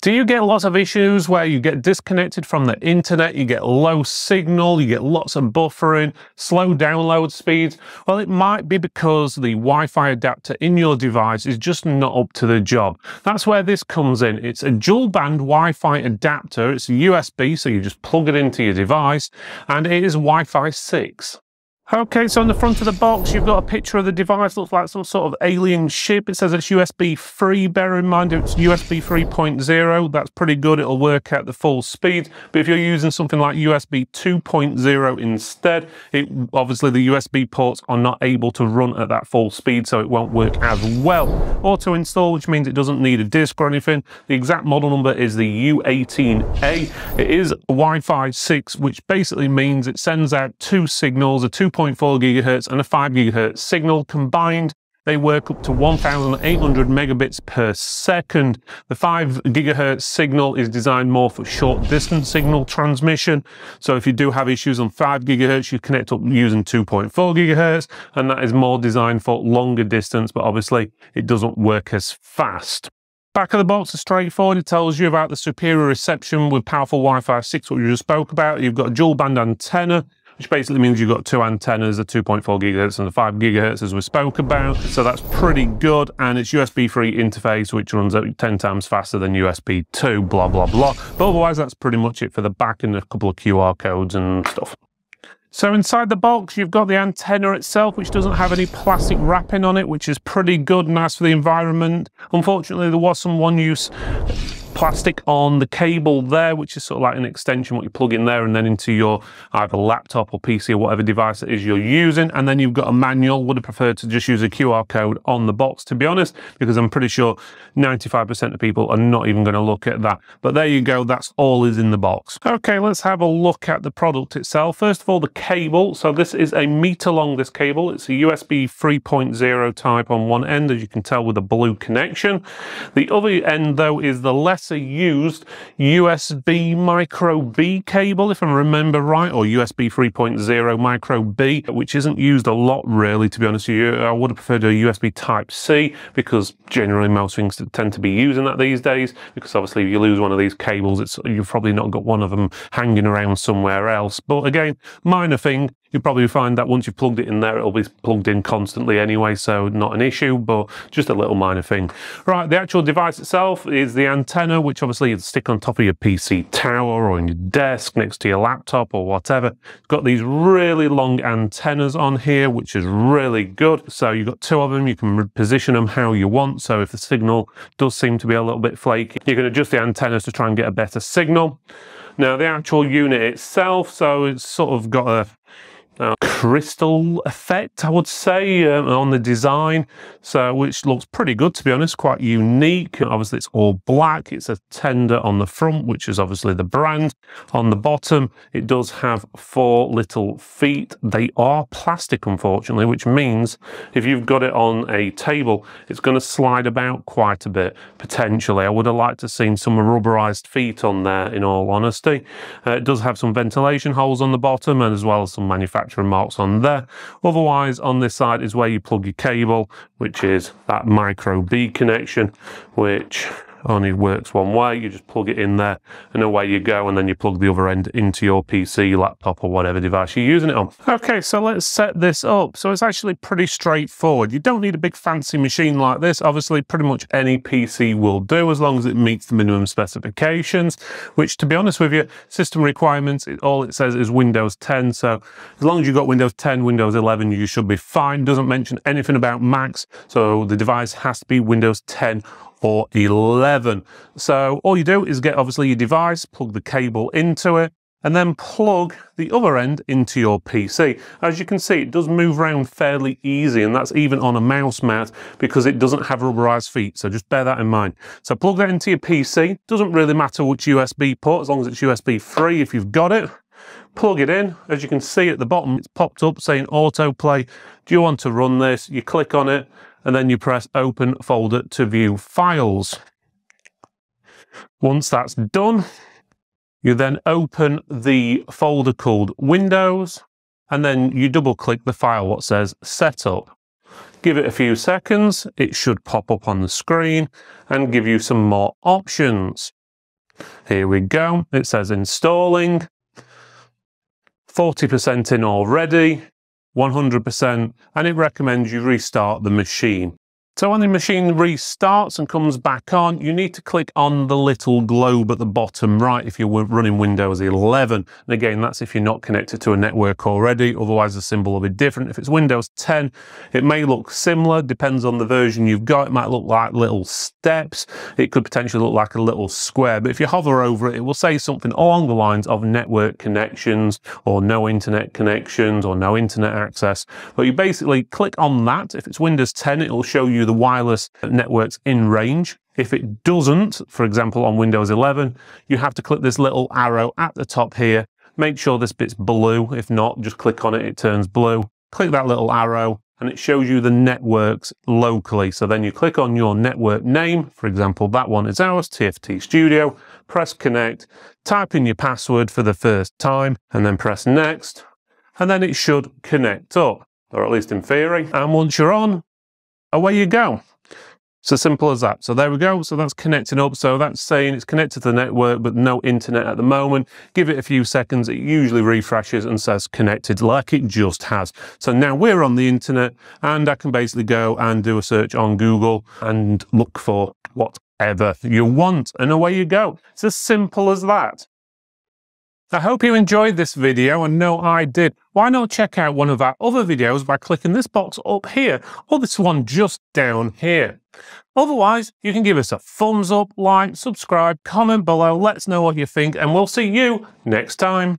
Do you get lots of issues where you get disconnected from the internet, you get low signal, you get lots of buffering, slow download speeds? Well, it might be because the Wi-Fi adapter in your device is just not up to the job. That's where this comes in. It's a dual band Wi-Fi adapter. It's a USB, so you just plug it into your device, and it is Wi-Fi 6. Okay, so on the front of the box, you've got a picture of the device. Looks like some sort of alien ship. It says it's USB 3. Bear in mind it's USB 3.0. That's pretty good. It'll work at the full speed. But if you're using something like USB 2.0 instead, it, obviously the USB ports are not able to run at that full speed, so it won't work as well. Auto install, which means it doesn't need a disk or anything. The exact model number is the U18A. It is Wi-Fi 6, which basically means it sends out two signals, a 2 2.4 gigahertz and a 5 gigahertz signal combined they work up to 1800 megabits per second. The 5 gigahertz signal is designed more for short distance signal transmission. So if you do have issues on 5 gigahertz, you connect up using 2.4 gigahertz, and that is more designed for longer distance, but obviously it doesn't work as fast. Back of the box is straightforward. It tells you about the superior reception with powerful Wi-Fi 6, what you just spoke about. You've got a dual band antenna, which basically means you've got two antennas, a 2.4 gigahertz and a 5 gigahertz as we spoke about. So that's pretty good. And it's USB 3 interface, which runs at 10 times faster than USB 2, blah, blah, blah. But otherwise, that's pretty much it for the back and a couple of QR codes and stuff. So inside the box, you've got the antenna itself, which doesn't have any plastic wrapping on it, which is pretty good, nice for the environment. Unfortunately, there was some one-use plastic on the cable there, which is sort of like an extension, what you plug in there and then into your either laptop or PC or whatever device it is you're using. And then you've got a manual. Would have preferred to just use a QR code on the box, to be honest, because I'm pretty sure 95% of people are not even going to look at that. But there you go. That's all is in the box. Okay, let's have a look at the product itself. First of all, the cable. So this is a meter long, this cable. It's a USB 3.0 type on one end, as you can tell with the blue connection. The other end, though, is the less a used USB micro B cable, if I remember right, or USB 3.0 micro B, which isn't used a lot really, to be honest with you. I would have preferred a USB type C because generally most things tend to be using that these days because obviously if you lose one of these cables, it's you've probably not got one of them hanging around somewhere else. But again, minor thing, You'll probably find that once you've plugged it in there, it'll be plugged in constantly anyway, so not an issue, but just a little minor thing. Right, the actual device itself is the antenna, which obviously you stick on top of your PC tower or on your desk next to your laptop or whatever. It's got these really long antennas on here, which is really good. So you've got two of them, you can position them how you want. So if the signal does seem to be a little bit flaky, you can adjust the antennas to try and get a better signal. Now the actual unit itself, so it's sort of got a uh, crystal effect, I would say, uh, on the design. So, which looks pretty good to be honest, quite unique. Obviously, it's all black. It's a Tenda on the front, which is obviously the brand. On the bottom, it does have four little feet. They are plastic, unfortunately, which means if you've got it on a table, it's going to slide about quite a bit potentially. I would have liked to have seen some rubberized feet on there, in all honesty. Uh, it does have some ventilation holes on the bottom, and as well as some manufacturing manufacturer marks on there. Otherwise, on this side is where you plug your cable, which is that micro B connection, which only works one way. You just plug it in there and away you go. And then you plug the other end into your PC, laptop or whatever device you're using it on. Okay, so let's set this up. So it's actually pretty straightforward. You don't need a big fancy machine like this. Obviously, pretty much any PC will do as long as it meets the minimum specifications, which to be honest with you, system requirements, it, all it says is Windows 10. So as long as you've got Windows 10, Windows 11, you should be fine. Doesn't mention anything about Macs. So the device has to be Windows 10 or 11. So all you do is get obviously your device, plug the cable into it, and then plug the other end into your PC. As you can see, it does move around fairly easy, and that's even on a mouse mat because it doesn't have rubberized feet, so just bear that in mind. So plug that into your PC. Doesn't really matter which USB port, as long as it's USB 3 if you've got it. Plug it in. As you can see at the bottom, it's popped up saying autoplay. Do you want to run this? You click on it, and then you press open folder to view files. Once that's done, you then open the folder called Windows, and then you double click the file what says setup. Give it a few seconds, it should pop up on the screen and give you some more options. Here we go. It says installing. 40% in already, 100%, and it recommends you restart the machine. So when the machine restarts and comes back on, you need to click on the little globe at the bottom right if you're running Windows 11. And again, that's if you're not connected to a network already, otherwise the symbol will be different. If it's Windows 10, it may look similar, depends on the version you've got. It might look like little steps. It could potentially look like a little square, but if you hover over it, it will say something along the lines of network connections or no internet connections or no internet access. But you basically click on that. If it's Windows 10, it will show you the wireless networks in range. If it doesn't, for example, on Windows 11, you have to click this little arrow at the top here. Make sure this bit's blue. If not, just click on it, it turns blue. Click that little arrow and it shows you the networks locally. So then you click on your network name. For example, that one is ours, TFT Studio. Press connect, type in your password for the first time, and then press next. And then it should connect up, or at least in theory. And once you're on, away you go. It's as simple as that. So there we go. So that's connecting up. So that's saying it's connected to the network, but no internet at the moment. Give it a few seconds. It usually refreshes and says connected like it just has. So now we're on the internet and I can basically go and do a search on Google and look for whatever you want. And away you go. It's as simple as that. I hope you enjoyed this video and know I did. Why not check out one of our other videos by clicking this box up here or this one just down here. Otherwise, you can give us a thumbs up, like, subscribe, comment below, let us know what you think and we'll see you next time.